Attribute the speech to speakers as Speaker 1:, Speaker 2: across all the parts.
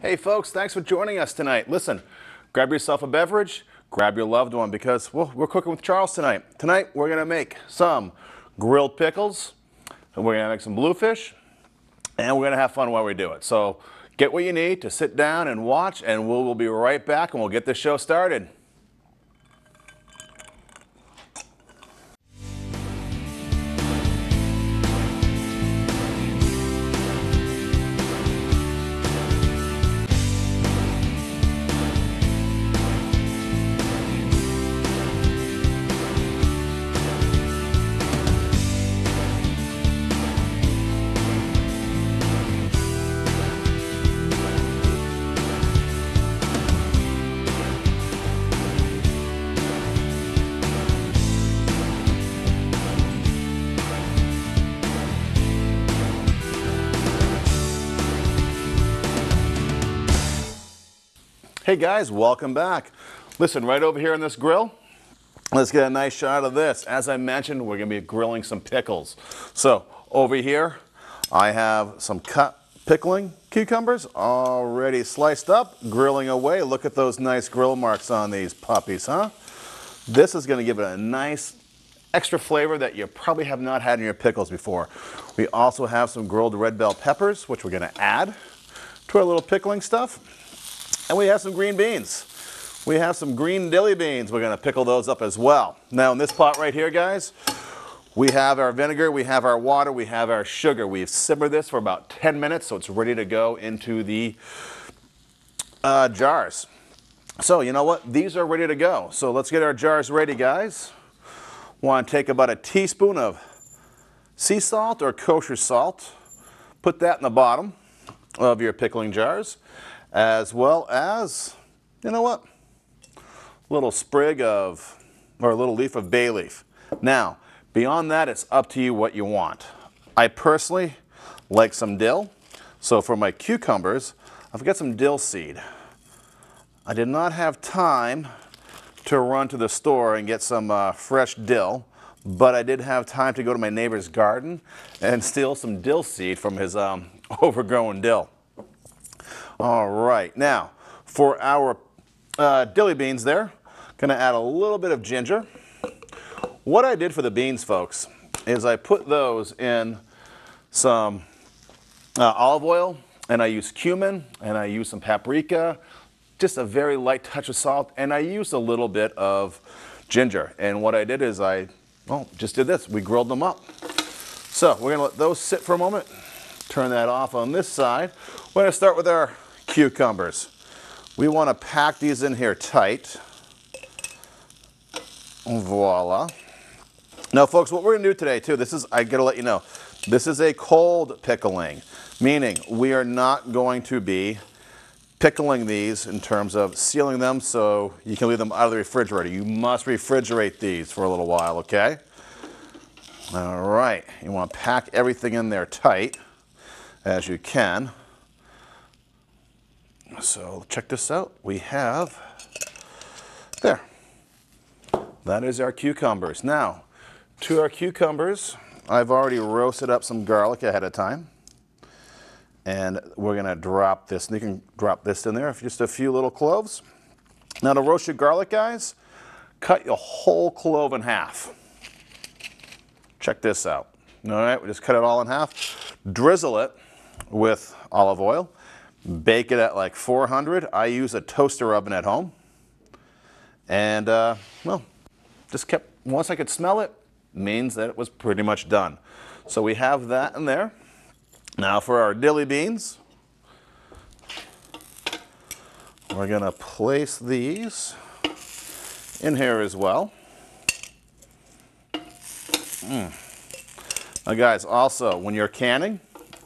Speaker 1: Hey folks, thanks for joining us tonight. Listen, grab yourself a beverage, grab your loved one because well, we're cooking with Charles tonight. Tonight we're gonna make some grilled pickles, and we're gonna make some bluefish, and we're gonna have fun while we do it. So get what you need to sit down and watch, and we'll, we'll be right back and we'll get this show started. Hey guys, welcome back. Listen, right over here on this grill, let's get a nice shot of this. As I mentioned, we're gonna be grilling some pickles. So over here, I have some cut pickling cucumbers already sliced up, grilling away. Look at those nice grill marks on these puppies, huh? This is gonna give it a nice extra flavor that you probably have not had in your pickles before. We also have some grilled red bell peppers, which we're gonna add to our little pickling stuff. And we have some green beans. We have some green dilly beans. We're gonna pickle those up as well. Now in this pot right here, guys, we have our vinegar, we have our water, we have our sugar. We've simmered this for about 10 minutes, so it's ready to go into the uh, jars. So you know what? These are ready to go. So let's get our jars ready, guys. Want to take about a teaspoon of sea salt or kosher salt. Put that in the bottom of your pickling jars as well as, you know what, little sprig of, or a little leaf of bay leaf. Now, beyond that, it's up to you what you want. I personally like some dill, so for my cucumbers, I've got some dill seed. I did not have time to run to the store and get some uh, fresh dill, but I did have time to go to my neighbor's garden and steal some dill seed from his um, overgrown dill. All right, now for our uh, dilly beans there, gonna add a little bit of ginger. What I did for the beans, folks, is I put those in some uh, olive oil and I use cumin and I use some paprika, just a very light touch of salt, and I used a little bit of ginger. And what I did is I, well, just did this. We grilled them up. So we're gonna let those sit for a moment. Turn that off on this side. We're gonna start with our cucumbers. We want to pack these in here tight. Voila. Now, folks, what we're going to do today, too, this is, I got to let you know, this is a cold pickling, meaning we are not going to be pickling these in terms of sealing them so you can leave them out of the refrigerator. You must refrigerate these for a little while, okay? All right, you want to pack everything in there tight as you can. So check this out. We have, there. That is our cucumbers. Now, to our cucumbers, I've already roasted up some garlic ahead of time. And we're gonna drop this, and you can drop this in there, just a few little cloves. Now to roast your garlic, guys, cut your whole clove in half. Check this out. All right, we just cut it all in half. Drizzle it with olive oil. Bake it at like 400. I use a toaster oven at home. And, uh, well, just kept, once I could smell it, means that it was pretty much done. So we have that in there. Now for our dilly beans, we're going to place these in here as well. Mm. Now guys, also when you're canning,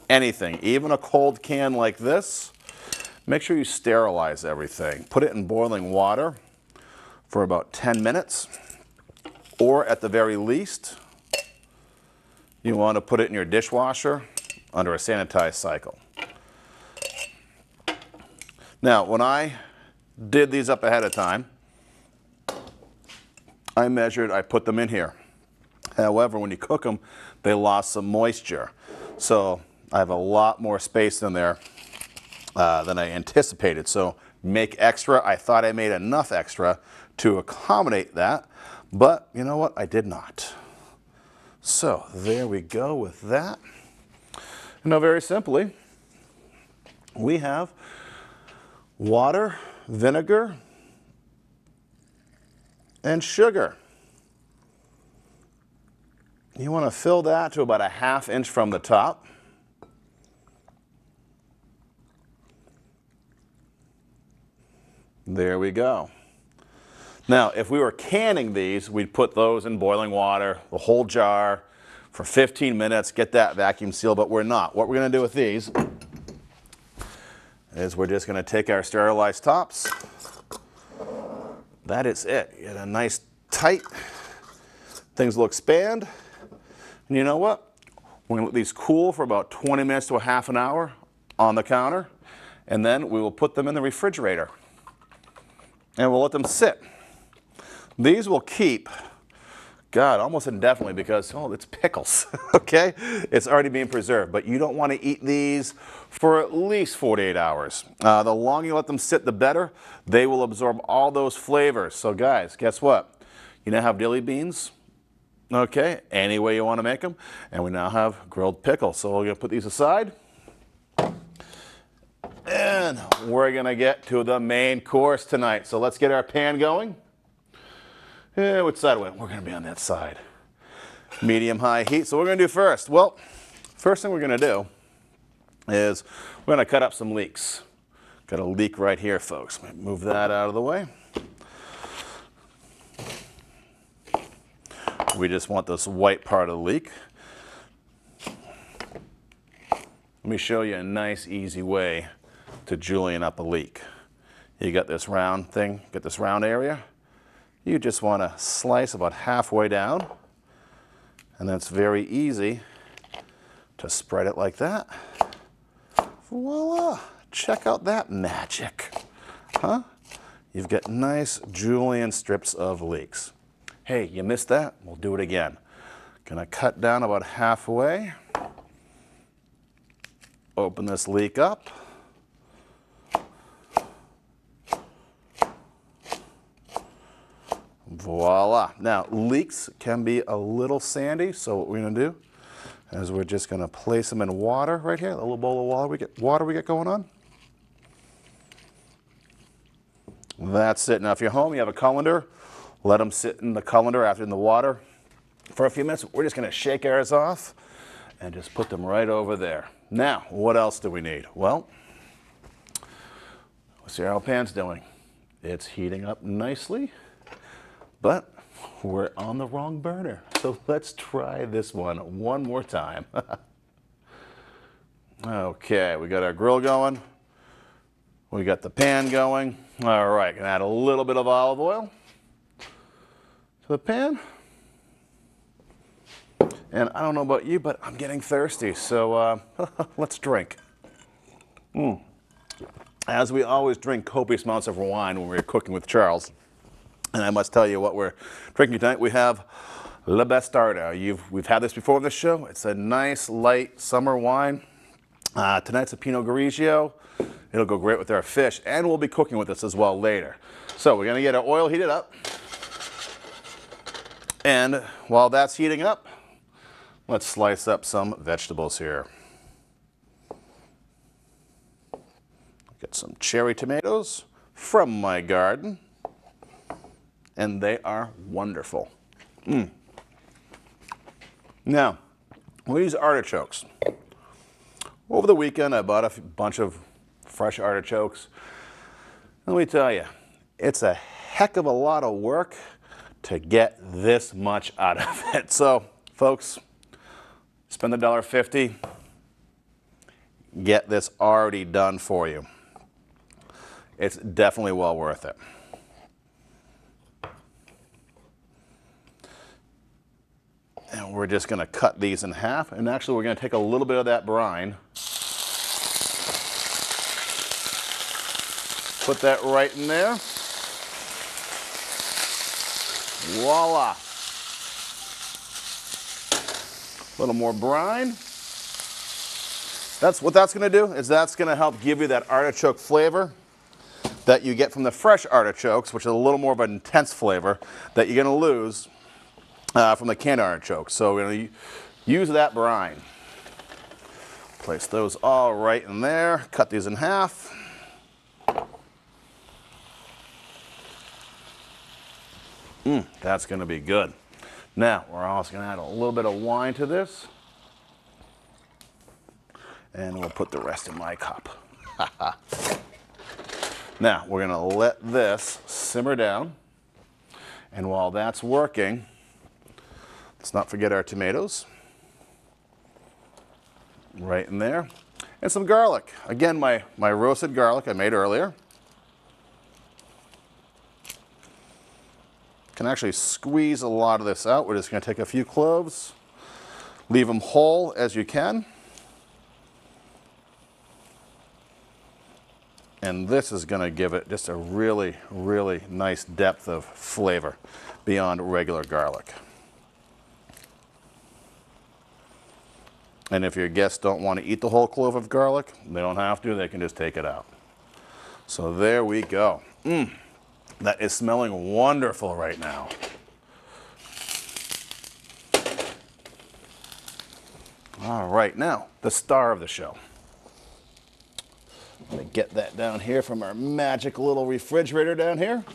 Speaker 1: anything, even a cold can like this, make sure you sterilize everything. Put it in boiling water for about 10 minutes, or at the very least, you want to put it in your dishwasher under a sanitized cycle. Now, when I did these up ahead of time, I measured, I put them in here. However, when you cook them, they lost some moisture. So I have a lot more space in there uh, than I anticipated. So make extra. I thought I made enough extra to accommodate that, but you know what? I did not. So there we go with that. Now very simply, we have water, vinegar, and sugar. You want to fill that to about a half inch from the top. There we go. Now, if we were canning these, we'd put those in boiling water, the whole jar, for 15 minutes, get that vacuum sealed, but we're not. What we're going to do with these is we're just going to take our sterilized tops. That is it. Get a nice tight, things will expand. And you know what? We're to let these cool for about 20 minutes to a half an hour on the counter, and then we will put them in the refrigerator. And we'll let them sit. These will keep God, almost indefinitely because, oh, it's pickles, okay? It's already being preserved, but you don't want to eat these for at least 48 hours. Uh, the longer you let them sit, the better. They will absorb all those flavors. So guys, guess what? You now have dilly beans, okay, any way you want to make them, and we now have grilled pickles. So we're going to put these aside. And we're going to get to the main course tonight. So let's get our pan going. Yeah, which side we? We're going to be on that side. Medium high heat. So we're going to do first? Well, first thing we're going to do is we're going to cut up some leeks. Got a leek right here, folks. Move that out of the way. We just want this white part of the leek. Let me show you a nice, easy way to julienne up a leek. You got this round thing, get this round area you just want to slice about halfway down and then it's very easy to spread it like that. Voila! Check out that magic. Huh? You've got nice julienne strips of leeks. Hey, you missed that? We'll do it again. Gonna cut down about halfway. Open this leek up. Voila. Now, leeks can be a little sandy, so what we're going to do is we're just going to place them in water right here, a little bowl of water we get, water we get going on. That's it. Now, if you're home, you have a colander, let them sit in the colander after in the water for a few minutes. We're just going to shake ours off and just put them right over there. Now, what else do we need? Well, let's see how our pan's doing? It's heating up nicely. But we're on the wrong burner. So let's try this one one more time. okay, we got our grill going. We got the pan going. All right, gonna add a little bit of olive oil to the pan. And I don't know about you, but I'm getting thirsty, so uh, let's drink. Mm. As we always drink copious amounts of wine when we're cooking with Charles, and I must tell you what we're drinking tonight. We have La Bastarda. You've, we've had this before on the show. It's a nice, light summer wine. Uh, tonight's a Pinot Grigio. It'll go great with our fish, and we'll be cooking with this as well later. So we're going to get our oil heated up. And while that's heating up, let's slice up some vegetables here. Get some cherry tomatoes from my garden and they are wonderful. Mm. Now, use artichokes. Over the weekend, I bought a bunch of fresh artichokes. Let me tell you, it's a heck of a lot of work to get this much out of it. So, folks, spend the $1.50, get this already done for you. It's definitely well worth it. We're just going to cut these in half. And actually, we're going to take a little bit of that brine. Put that right in there. Voila. A little more brine. That's what that's going to do is that's going to help give you that artichoke flavor that you get from the fresh artichokes, which is a little more of an intense flavor that you're going to lose uh, from the canned artichokes. So we're going to use that brine. Place those all right in there. Cut these in half. Mmm, that's going to be good. Now, we're also going to add a little bit of wine to this. And we'll put the rest in my cup. now, we're going to let this simmer down. And while that's working, not forget our tomatoes. Right in there. And some garlic. Again, my, my roasted garlic I made earlier. Can actually squeeze a lot of this out. We're just going to take a few cloves, leave them whole as you can. And this is going to give it just a really, really nice depth of flavor beyond regular garlic. And if your guests don't want to eat the whole clove of garlic, they don't have to, they can just take it out. So there we go. Mmm. That is smelling wonderful right now. All right, now the star of the show. Let me get that down here from our magic little refrigerator down here.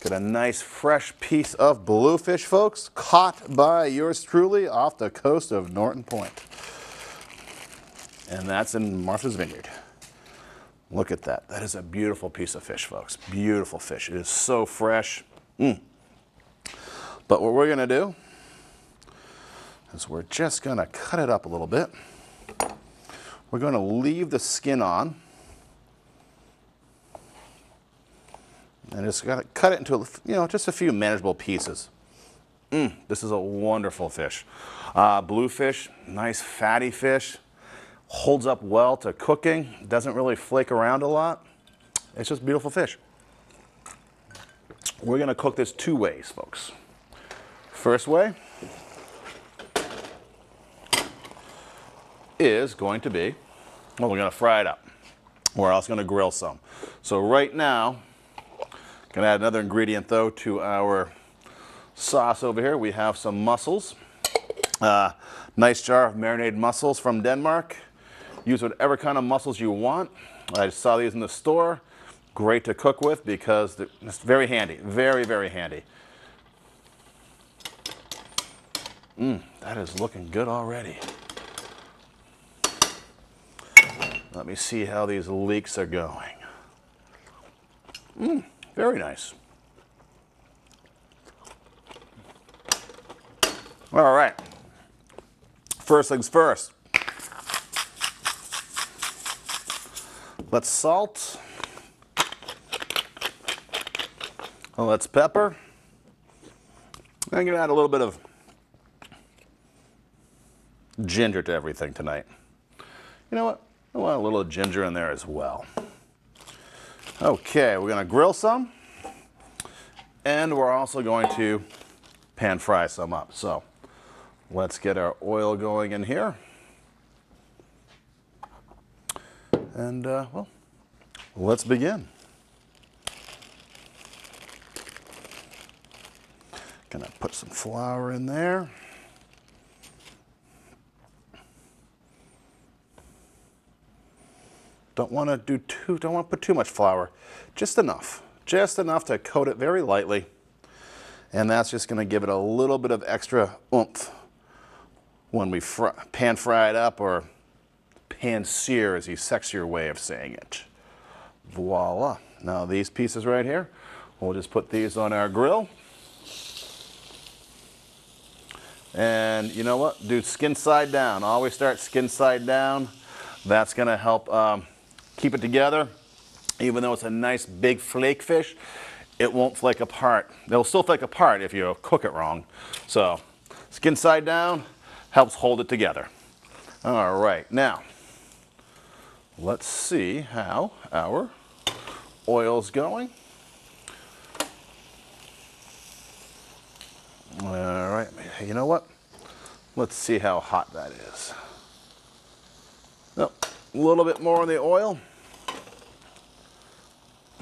Speaker 1: Got a nice fresh piece of bluefish, folks, caught by yours truly off the coast of Norton Point. And that's in Martha's Vineyard. Look at that. That is a beautiful piece of fish, folks. Beautiful fish. It is so fresh. Mm. But what we're going to do is we're just going to cut it up a little bit. We're going to leave the skin on. And just got to cut it into, you know, just a few manageable pieces. Mm, this is a wonderful fish. Uh, bluefish, nice fatty fish holds up well to cooking, doesn't really flake around a lot. It's just beautiful fish. We're going to cook this two ways, folks. First way is going to be, well, we're going to fry it up. We're also going to grill some. So right now, going to add another ingredient though to our sauce over here. We have some mussels. Uh, nice jar of marinated mussels from Denmark. Use whatever kind of mussels you want. I saw these in the store. Great to cook with because it's very handy. Very, very handy. Mmm, that is looking good already. Let me see how these leeks are going. Mmm, very nice. All right. First things first. Let's salt. Let's pepper. I'm going to add a little bit of ginger to everything tonight. You know what? I want a little ginger in there as well. Okay, we're going to grill some. And we're also going to pan fry some up. So let's get our oil going in here. And uh, well, let's begin. Gonna put some flour in there. Don't want to do too, don't want to put too much flour, just enough, just enough to coat it very lightly. And that's just going to give it a little bit of extra oomph when we fry, pan fry it up or pan-sear is a sexier way of saying it. Voila. Now these pieces right here, we'll just put these on our grill. And you know what? Do skin side down. Always start skin side down. That's going to help um, keep it together. Even though it's a nice big flake fish, it won't flake apart. It'll still flake apart if you cook it wrong. So skin side down helps hold it together. All right, now let's see how our oil's going. All right, you know what? Let's see how hot that is. Nope, A little bit more in the oil.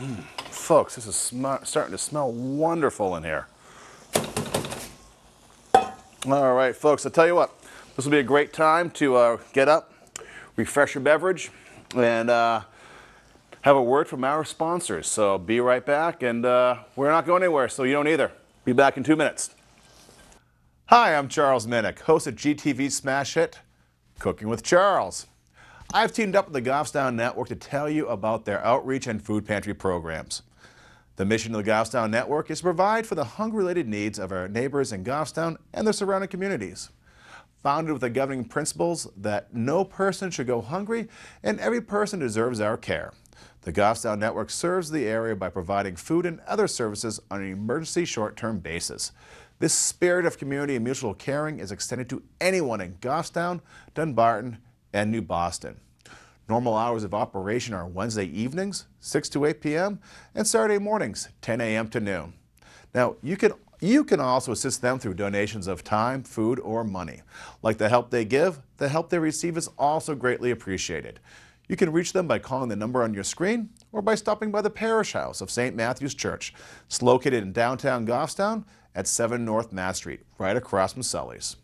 Speaker 1: Mm, folks, this is starting to smell wonderful in here. All right, folks, I'll tell you what, this will be a great time to uh, get up, refresh your beverage, and uh, have a word from our sponsors. So be right back, and uh, we're not going anywhere, so you don't either. Be back in two minutes. Hi, I'm Charles Minnich, host of GTV Smash Hit, Cooking with Charles. I've teamed up with the Goffstown Network to tell you about their outreach and food pantry programs. The mission of the Goffstown Network is to provide for the hunger-related needs of our neighbors in Goffstown and their surrounding communities. Founded with the governing principles that no person should go hungry and every person deserves our care. The Goffstown Network serves the area by providing food and other services on an emergency short-term basis. This spirit of community and mutual caring is extended to anyone in Goffstown, Dunbarton, and New Boston. Normal hours of operation are Wednesday evenings, 6 to 8 p.m., and Saturday mornings, 10 a.m. to noon. Now, you can you can also assist them through donations of time, food, or money. Like the help they give, the help they receive is also greatly appreciated. You can reach them by calling the number on your screen or by stopping by the parish house of St. Matthew's Church. It's located in downtown Goffstown at 7 North Mast Street, right across from Sully's.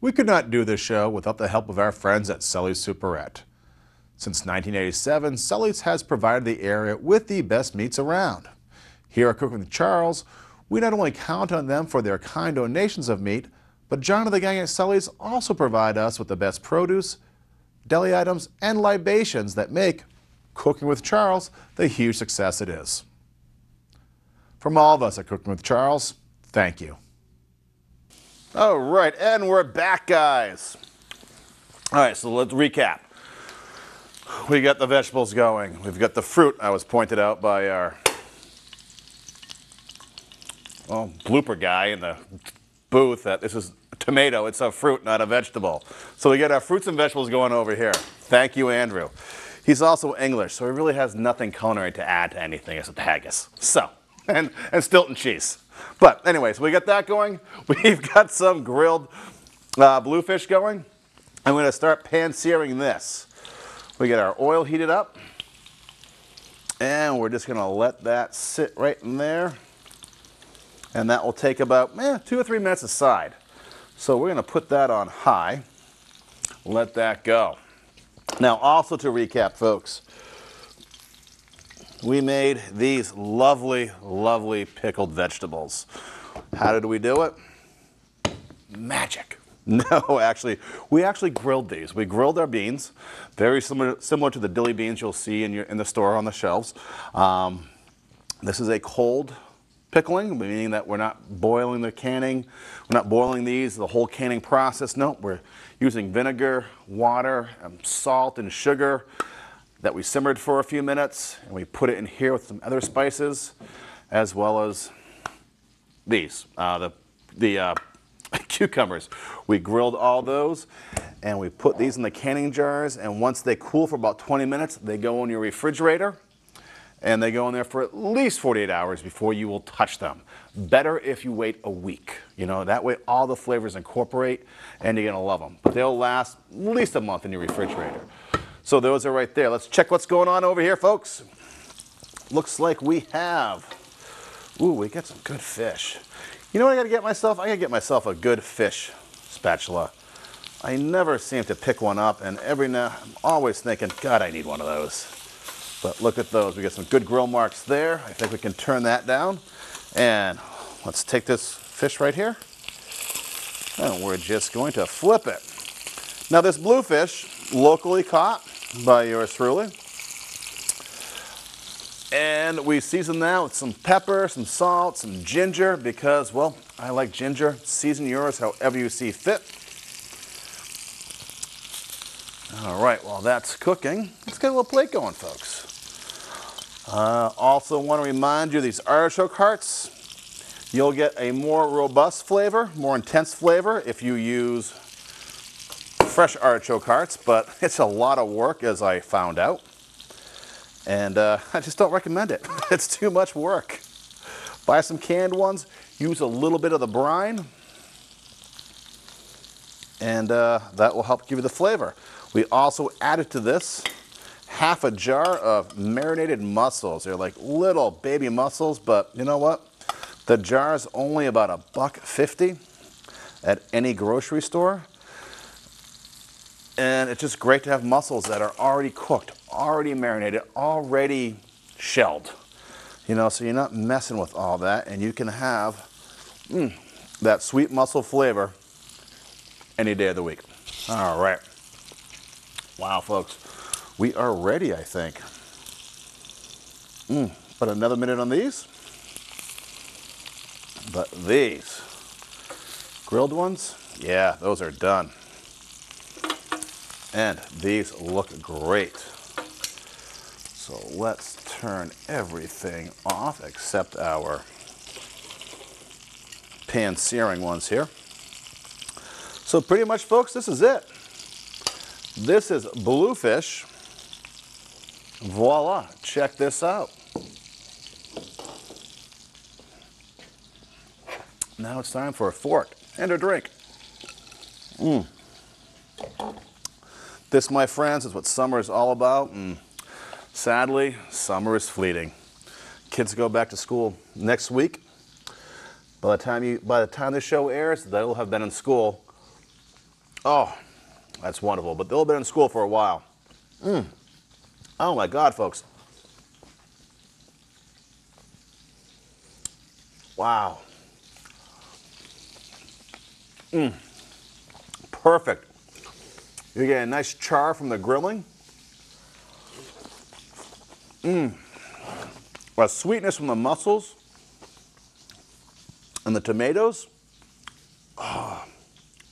Speaker 1: We could not do this show without the help of our friends at Sully's Superette. Since 1987, Sully's has provided the area with the best meats around. Here at Cooking with Charles, we not only count on them for their kind donations of meat, but John and the gang at Sully's also provide us with the best produce, deli items, and libations that make Cooking with Charles the huge success it is. From all of us at Cooking with Charles, thank you. All right, and we're back, guys. All right, so let's recap. We got the vegetables going. We've got the fruit. I was pointed out by our well, blooper guy in the booth that this is tomato. It's a fruit, not a vegetable. So we get our fruits and vegetables going over here. Thank you, Andrew. He's also English, so he really has nothing culinary to add to anything except haggis. So, and, and Stilton cheese. But anyways, we got that going. We've got some grilled uh, bluefish going. I'm going to start pan searing this. We get our oil heated up. And we're just going to let that sit right in there. And that will take about eh, two or three minutes aside. So we're going to put that on high. Let that go. Now also to recap, folks, we made these lovely, lovely pickled vegetables. How did we do it? Magic. No, actually, we actually grilled these. We grilled our beans, very similar, similar to the dilly beans you'll see in, your, in the store on the shelves. Um, this is a cold pickling, meaning that we're not boiling the canning, we're not boiling these, the whole canning process. No, we're using vinegar, water, and salt and sugar that we simmered for a few minutes and we put it in here with some other spices as well as these, uh, the, the uh, cucumbers. We grilled all those and we put these in the canning jars and once they cool for about 20 minutes, they go in your refrigerator and they go in there for at least 48 hours before you will touch them. Better if you wait a week. You know, that way all the flavors incorporate and you're gonna love them. But they'll last at least a month in your refrigerator. So those are right there. Let's check what's going on over here, folks. Looks like we have, ooh, we got some good fish. You know what I gotta get myself? I gotta get myself a good fish spatula. I never seem to pick one up and every now, I'm always thinking, God, I need one of those. But look at those, we got some good grill marks there. I think we can turn that down. And let's take this fish right here. And we're just going to flip it. Now this bluefish, locally caught, by yours truly. And we season that with some pepper, some salt, some ginger, because, well, I like ginger. Season yours however you see fit. All right, while that's cooking, let's get a little plate going, folks. Uh, also want to remind you these artichoke hearts, you'll get a more robust flavor, more intense flavor if you use fresh artichoke hearts, but it's a lot of work as I found out. And uh, I just don't recommend it. it's too much work. Buy some canned ones, use a little bit of the brine. and uh, that will help give you the flavor. We also added to this half a jar of marinated mussels. They're like little baby mussels, but you know what? The jar is only about a buck fifty at any grocery store. And it's just great to have mussels that are already cooked, already marinated, already shelled. You know, so you're not messing with all that, and you can have mm, that sweet mussel flavor any day of the week. All right. Wow, folks. We are ready, I think. Mm, but another minute on these. But these grilled ones, yeah, those are done. And these look great. So let's turn everything off except our pan searing ones here. So pretty much folks, this is it. This is bluefish. Voila, check this out. Now it's time for a fork and a drink. Mm. This, my friends, is what summer is all about. And sadly, summer is fleeting. Kids go back to school next week. By the time you, by the time the show airs, they'll have been in school. Oh, that's wonderful. But they'll have been in school for a while. Mm. Oh my God, folks. Wow. Mm. Perfect. You get a nice char from the grilling. Mmm. A sweetness from the mussels and the tomatoes. Oh,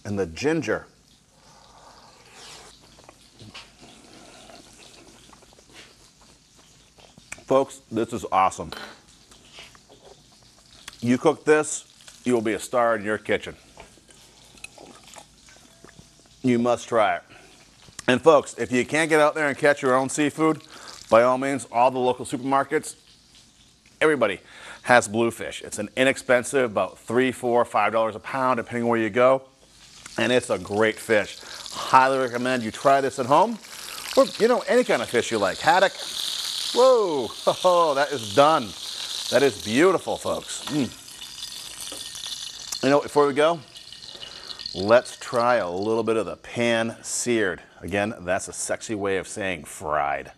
Speaker 1: and the ginger. Folks, this is awesome. You cook this, you will be a star in your kitchen. You must try it. And folks, if you can't get out there and catch your own seafood, by all means, all the local supermarkets, everybody has bluefish. It's an inexpensive, about three, four, five dollars a pound, depending where you go. And it's a great fish. Highly recommend you try this at home. Or, you know, any kind of fish you like. Haddock. Whoa, oh, that is done. That is beautiful, folks. Mm. You know, before we go, Let's try a little bit of the pan seared. Again, that's a sexy way of saying fried.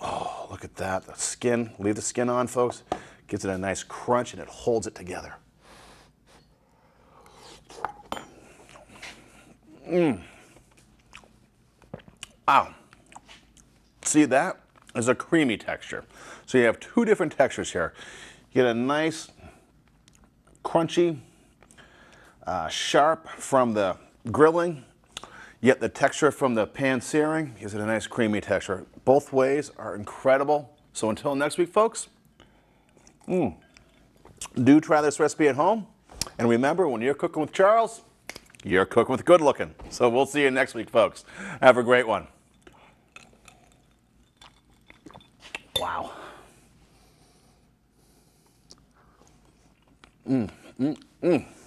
Speaker 1: Oh, look at that. The skin, leave the skin on, folks. Gives it a nice crunch and it holds it together. Mmm. Wow. See, that is a creamy texture. So you have two different textures here. You get a nice, crunchy, uh, sharp from the grilling, yet the texture from the pan searing gives it a nice creamy texture. Both ways are incredible. So until next week, folks, mm, do try this recipe at home. And remember, when you're cooking with Charles, you're cooking with good looking. So we'll see you next week, folks. Have a great one. Wow. Mmm, mmm, mmm.